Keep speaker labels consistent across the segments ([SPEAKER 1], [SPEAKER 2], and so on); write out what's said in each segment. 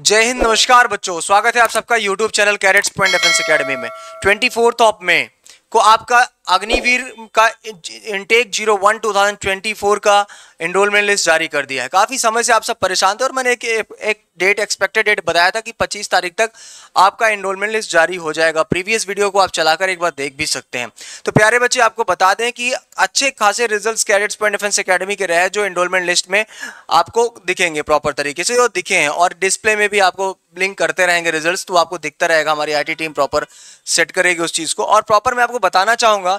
[SPEAKER 1] जय हिंद, नमस्कार बच्चों। स्वागत है आप सबका YouTube channel Cadets Point Defence Academy में। ट्वेंटी फोर्थ ऑफ़ मे को आपका अग्निवीर का intake zero one two thousand twenty four का एनरोलमेंट लिस्ट जारी कर दिया है। काफ़ी समय से आप सब परेशान थे और मैंने एक एक डेट एक्सपेक्टेड डेट बताया था कि 25 तारीख तक आपका एनरोलमेंट लिस्ट जारी हो जाएगा। प्रीवियस वीडियो को आप चलाकर एक बार देख भी सकते हैं। तो प्यारे बच्चे, आपको बता दें कि अच्छे खासे result Cadets Point Defence Academy के रहे जो एनरोलमेंट लिस्ट में आपको दिखेंगे प्रॉपर तरीके से और दिखे हैं। और डिस्प्ले में भी आपको ब्लिंक करते रहेंगे रिजल्ट्स तो आपको दिखता रहेगा, हमारी आईटी टीम प्रॉपर सेट करेगी उस चीज़ को। और प्रॉपर मैं आपको बताना चाहूँगा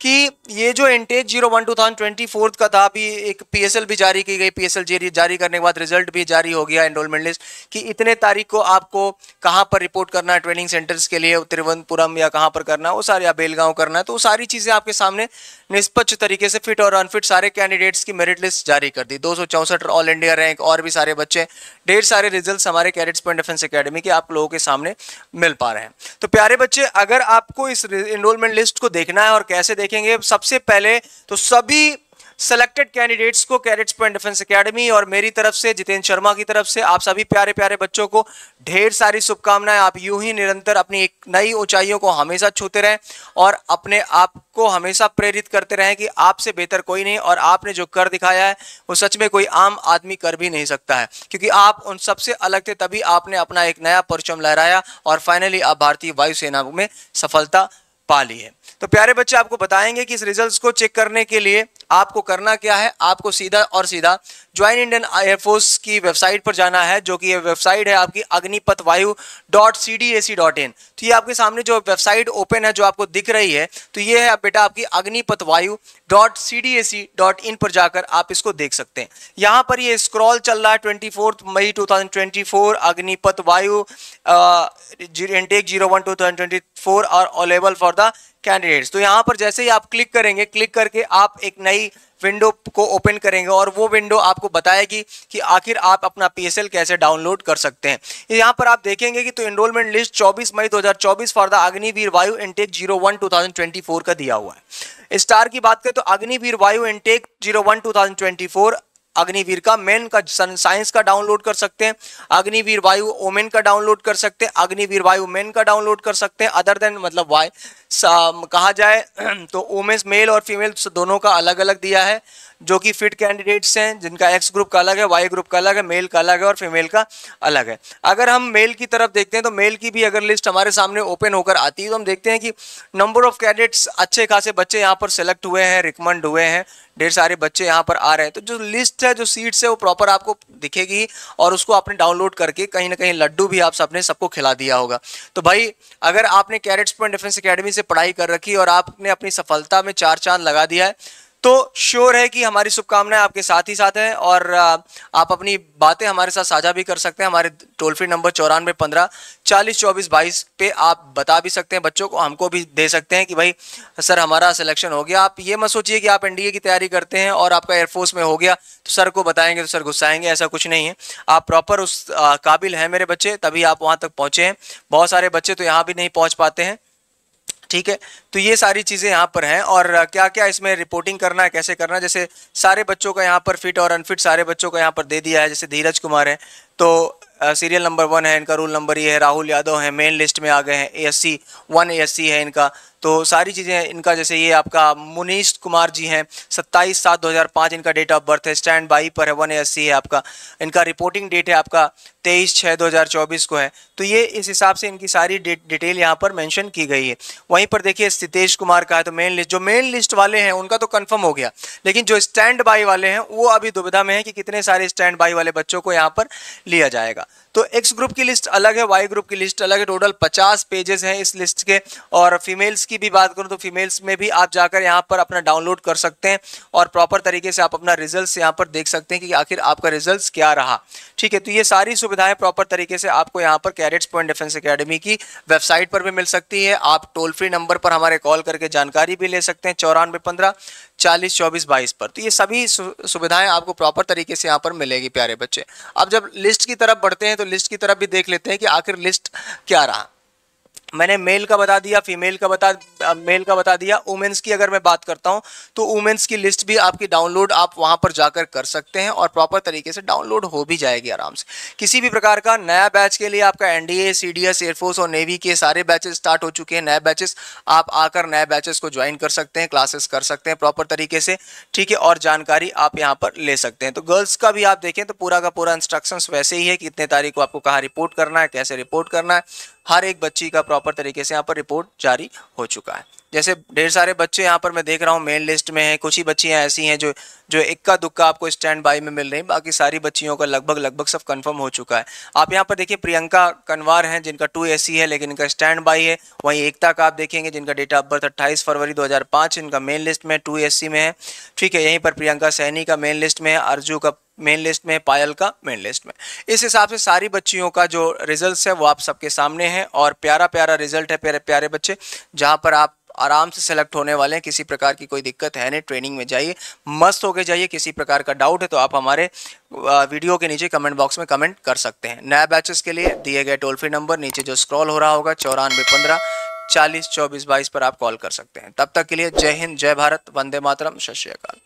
[SPEAKER 1] कि ये जो intake zero one two thousand twenty fourth का था, अभी एक पीएसएल भी जारी की गई पीएसएल जारी करने के बाद रिज़ल्ट भी जारी हो गया एनरोलमेंट लिस्ट कि इतने तारीख को आपको कहाँ पर रिपोर्ट करना है ट्रेनिंग सेंटर्स के लिए, तिरुवनंतपुरम या कहाँ पर करना है, वो सारे या बेलगांव करना है तो वो सारी चीज़ें आपके सामने निष्पक्ष तरीके से फिट और अनफिट सारे कैंडिडेट्स की मेरिट लिस्ट जारी कर दी। दो सौ चौंसठ ऑल इंडिया रैंक और भी सारे बच्चे, ढेर सारे रिज़ल्ट हमारे कैडेट्स पॉइंट डिफेंस अकेडमी के आप लोगों के सामने मिल पा रहे हैं। तो प्यारे बच्चे, अगर आपको इस एनरोलमेंट लिस्ट को देखना है और कैसे देखेंगे। सबसे पहले तो सभी सेलेक्टेड कैंडिडेट्स को कैडेट्स पॉइंट डिफेंस एकेडमी और मेरी तरफ़ से, जितेंद्र शर्मा की तरफ़ से, आप सभी प्यारे प्यारे बच्चों को ढेर सारी शुभकामनाएँ। आप यूँ ही निरंतर अपनी एक नई ऊंचाइयों को हमेशा छूते रहें और अपने आप को हमेशा प्रेरित करते रहें कि आपसे बेहतर कोई नहीं और आपने जो कर दिखाया है, वो सच में कोई आम आदमी कर भी नहीं सकता है। क्योंकि आप उन सबसे अलग थे, तभी आपने अपना एक नया परचम लहराया और फाइनली आप भारतीय वायुसेना में सफलता पा ली है। तो प्यारे बच्चे, आपको बताएँगे कि इस रिजल्ट्स को चेक करने के लिए आपको करना क्या है? आपको सीधा और सीधा ज्वाइन इंडियन एयरफोर्स की वेबसाइट पर जाना है, जो कि ये वेबसाइट है आपकी Agnipath Vayu dot C D A C dot in तो ये आपके सामने जो वेबसाइट ओपन है, जो आपको दिख रही है तो ये है बेटा आपकी Agnipath Vayu dot C D A C dot in पर जाकर आप इसको देख सकते हैं। यहाँ पर ये स्क्रॉल चल रहा है twenty fourth May two thousand twenty four Agnipath Vayu intake zero one two thousand twenty four और अवेलेबल फॉर द कैंडिडेट्स तो यहाँ पर जैसे ही आप क्लिक करेंगे क्लिक करके आप एक नई विंडो को ओपन करेंगे और वो विंडो आपको बताएगी कि आखिर आप अपना पीएसएल कैसे डाउनलोड कर सकते हैं। यहाँ पर आप देखेंगे कि तो enrolment list 24 May 2024 for the Agniveer Vayu intake 01 2024 का दिया हुआ है। स्टार की बात करें तो अग्निवीर वायु इंटेक 01 2024 अग्निवीर का मेन का साइंस का डाउनलोड कर सकते हैं, अग्निवीर वायु ओमेन का डाउनलोड कर सकते हैं, अग्निवीर वायु मेन का डाउनलोड कर सकते हैं अदर देन मतलब वाई कहा जाए तो ओमेन्स मेल और फीमेल दोनों का अलग अलग दिया है। जो कि फिट कैंडिडेट्स हैं, जिनका एक्स ग्रुप का अलग है वाई ग्रुप का अलग है मेल का अलग है और फीमेल का अलग है। अगर हम मेल की तरफ़ देखते हैं तो मेल की भी अगर लिस्ट हमारे सामने ओपन होकर आती है तो हम देखते हैं कि नंबर ऑफ़ कैंडिडेट्स अच्छे खासे बच्चे यहाँ पर सेलेक्ट हुए हैं रिकमेंड हुए हैं। ढेर सारे बच्चे यहाँ पर आ रहे हैं। तो जो लिस्ट है, जो सीट्स है, वो प्रॉपर आपको दिखेगी और उसको आपने डाउनलोड करके कहीं ना कहीं लड्डू भी आप सबने सबको खिला दिया होगा। तो भाई, अगर आपने कैरेट्स पॉइंट डिफेंस अकेडमी से पढ़ाई कर रखी और आपने अपनी सफलता में चार चाँद लगा दिया है तो श्योर है कि हमारी शुभकामनाएँ आपके साथ ही साथ हैं और आप अपनी बातें हमारे साथ साझा भी कर सकते हैं। हमारे टोल फ्री नंबर चौरानवे पंद्रह चालीस चौबीस बाईस पे आप बता भी सकते हैं, बच्चों को हमको भी दे सकते हैं कि भाई, सर, हमारा सिलेक्शन हो गया। आप ये मत सोचिए कि आप एनडीए की तैयारी करते हैं और आपका एयरफोर्स में हो गया तो सर को बताएँगे तो सर गुस्साएँगे, ऐसा कुछ नहीं है। आप प्रॉपर उस काबिल हैं मेरे बच्चे, तभी आप वहाँ तक पहुँचे हैं। बहुत सारे बच्चे तो यहाँ भी नहीं पहुँच पाते हैं। ठीक है? तो ये सारी चीज़ें यहाँ पर हैं और क्या क्या इसमें रिपोर्टिंग करना है, कैसे करना है? जैसे सारे बच्चों का यहाँ पर फिट और अनफिट सारे बच्चों का यहाँ पर दे दिया है, जैसे धीरज कुमार हैं। तो सीरियल नंबर वन है, इनका रूल नंबर ये है, राहुल यादव है मेन लिस्ट में आ गए हैं A S C one A S C है इनका। तो सारी चीज़ें इनका जैसे ये आपका मुनीश कुमार जी हैं। सत्ताईस सात दो हज़ार पाँच इनका डेट ऑफ़ बर्थ है। स्टैंड बाई पर है। वन एस है आपका। इनका रिपोर्टिंग डेट है आपका तेईस छः दो हज़ार चौबीस को है। तो ये इस हिसाब से इनकी सारी डिटेल यहाँ पर मेंशन की गई है। वहीं पर देखिए स्थितेश कुमार का है तो मेन लिस्ट जो मेन लिस्ट वाले हैं, उनका तो कंफर्म हो गया। लेकिन जो स्टैंड बाई वाले हैं, वो अभी दुविधा में है कि कितने सारे स्टैंड बाई वाले बच्चों को यहाँ पर लिया जाएगा। तो एक्स ग्रुप की लिस्ट अलग है वाई ग्रुप की लिस्ट अलग है टोटल पचास पेजेस हैं इस लिस्ट के। और फीमेल्स की भी बात करूँ तो फीमेल्स में भी आप जाकर यहाँ पर अपना डाउनलोड कर सकते हैं और प्रॉपर तरीके से आप अपना रिज़ल्ट यहाँ पर देख सकते हैं कि आखिर आपका रिज़ल्ट क्या रहा। ठीक है तो ये सारी सुविधाएँ प्रॉपर तरीके से आपको यहाँ पर कैरेट्स पॉइंट डिफेंस अकेडमी की वेबसाइट पर भी मिल सकती है। आप टोल फ्री नंबर पर हमारे कॉल करके जानकारी भी ले सकते हैं, चौरानवे पंद्रह चालीस, चौबीस, बाईस पर। तो ये सभी सुविधाएँ आपको प्रॉपर तरीके से यहाँ पर मिलेगी, प्यारे बच्चे। अब जब लिस्ट की तरफ़ बढ़ते हैं तो लिस्ट की तरफ़ भी देख लेते हैं कि आखिर लिस्ट क्या रहा। मैंने मेल का बता दिया फीमेल का बता मेल का बता दिया। वुमेंस की अगर मैं बात करता हूँ तो वुमेंस की लिस्ट भी आपकी डाउनलोड आप वहाँ पर जाकर कर सकते हैं और प्रॉपर तरीके से डाउनलोड हो भी जाएगी आराम से। किसी भी प्रकार का नया बैच के लिए आपका एनडीए सीडीएस एयरफोर्स और नेवी के सारे बैचेस स्टार्ट हो चुके हैं। नए बैचेस आप आकर नए बैचेस को ज्वाइन कर सकते हैं क्लासेस कर सकते हैं प्रॉपर तरीके से। ठीक है, और जानकारी आप यहाँ पर ले सकते हैं। तो गर्ल्स का भी आप देखें तो पूरा का पूरा इंस्ट्रक्शंस वैसे ही है कि इतने तारीख को आपको कहाँ रिपोर्ट करना है, कैसे रिपोर्ट करना है। हर एक बच्ची का प्रॉपर तरीके से यहाँ पर रिपोर्ट जारी हो चुका है। जैसे ढेर सारे बच्चे यहाँ पर मैं देख रहा हूँ मेन लिस्ट में है, कुछ ही बच्चियाँ ऐसी हैं जो जो इक्का दुक्का आपको स्टैंड बाई में मिल रही बाकी सारी बच्चियों का लगभग लगभग सब कंफर्म हो चुका है। आप यहाँ पर देखिए प्रियंका कनवार हैं, जिनका टू ए है, लेकिन इनका स्टैंड बाई है। वहीं एकता का आप देखेंगे, जिनका डेट ऑफ़ बर्थ अट्ठाईस फरवरी दो इनका मेन लिस्ट में टू ए में है। ठीक है, यहीं पर प्रियंका सैनी का मेन लिस्ट में है, अर्जू का मेन लिस्ट में, पायल का मेन लिस्ट में। इस हिसाब से सारी बच्चियों का जो रिज़ल्ट है, वो आप सबके सामने है और प्यारा प्यारा रिज़ल्ट है, प्यारे प्यारे बच्चे, जहाँ पर आप आराम से सेलेक्ट होने वाले हैं, किसी प्रकार की कोई दिक्कत है नहीं ट्रेनिंग में जाइए, मस्त होके जाइए, किसी प्रकार का डाउट है तो आप हमारे वीडियो के नीचे कमेंट बॉक्स में कमेंट कर सकते हैं। नया बैचेस के लिए दिए गए टोल फ्री नंबर नीचे जो स्क्रॉल हो रहा होगा, चौरानवे पंद्रह, चालीस, चौबीस, बाईस पर आप कॉल कर सकते हैं। तब तक के लिए जय हिंद, जय भारत, वंदे मातरम, सत श्रीकाल